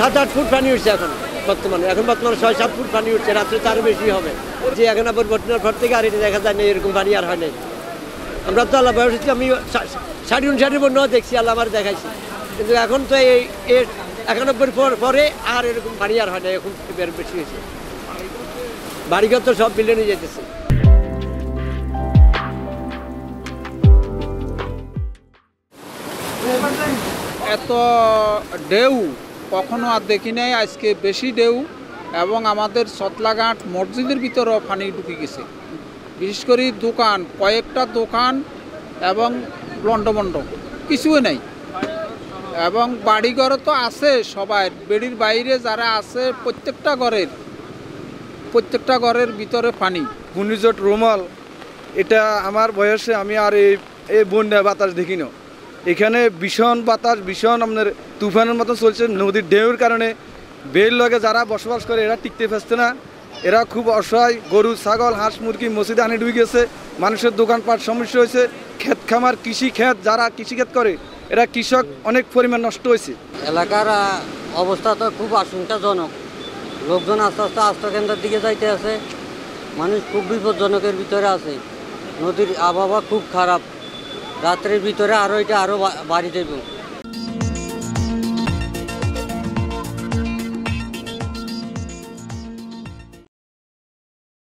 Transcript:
সাত আট ফুট পানি উঠছে এখন বর্তমানে। এখন বর্তমানে ছয় সাত ফুট পানি উঠছে, রাত্রে তো আরও বেশি হবে। যে এখন আবার বর্তমানের পর থেকে আর এটা দেখা যায় না এরকম পানি আর হয় নাই। আমরা তো আল্লাহ বয়স আমি ষাট উনষাটের বন্যাও দেখছি, আল্লাহ আমার দেখাইছি। কিন্তু এখন তো এই একানব্বই পর, পরে আর এরকম পানি আর হয় না এখন বেশি হয়েছে। বাড়িঘর তো সব বিল্ডিংয়ে যেতেছে এত ঢেউ কখনো আর দেখি নাই, আজকে বেশি ঢেউ এবং আমাদের সতলাঘাট মসজিদের ভিতরেও পানি ঢুকে গেছে। বিশেষ করে দোকান, কয়েকটা দোকান এবং লন্ডমন্ড কিছুই নাই। এবং বাড়িঘর তো আছে সবাই, বেড়ির বাইরে যারা আছে প্রত্যেকটা ঘরের প্রত্যেকটা ঘরের ভিতরে পানি। ঘূর্ণিঝড় রুমাল, এটা আমার বয়সে আমি আর এই এই বন্যা বাতাস দেখি না এখানে ভীষণ বাতাস, ভীষণ আপনার তুফানের মতো চলছে নদীর ঢেউর কারণে। বেল লগে যারা বসবাস করে এরা টিকতে পারছে না। এরা খুব অসহায়, গরু, ছাগল, হাঁস, মুরগি, মসজিদে আনে ডুবে গেছে। মানুষের দোকানপাট সমস্যা হয়েছে। ক্ষেত খামার, কৃষি ক্ষেত, যারা কৃষিক্ষেত করে, এরা কৃষক অনেক পরিমাণ নষ্ট হয়েছে। এলাকার অবস্থা তো খুব আশঙ্কাজনক। লোকজন আস্তে আস্তে আশ্রয়কেন্দ্রের দিকে যাইতে আছে। মানুষ খুব বিপজ্জনকের ভিতরে আছে। নদীর আবহাওয়া খুব খারাপ। রাত্রের ভিতরে আরও এটা আরও বাড়ি দেব।